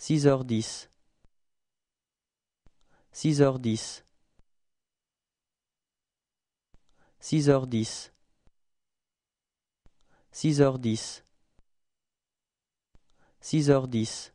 Six heures dix. Six heures dix. Six heures dix. Six heures dix. Six heures dix.